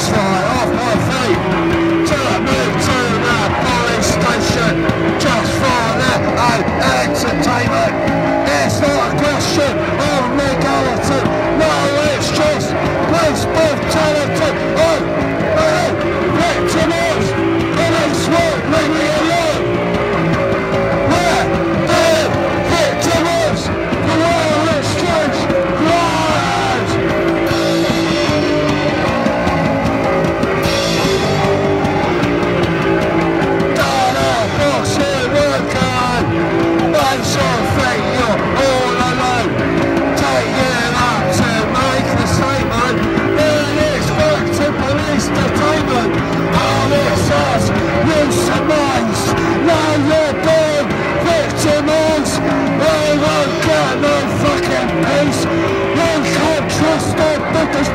off my feet till I to the police station just for their own oh, entertainment. It's not a question of legality. is. One can't trust our biggest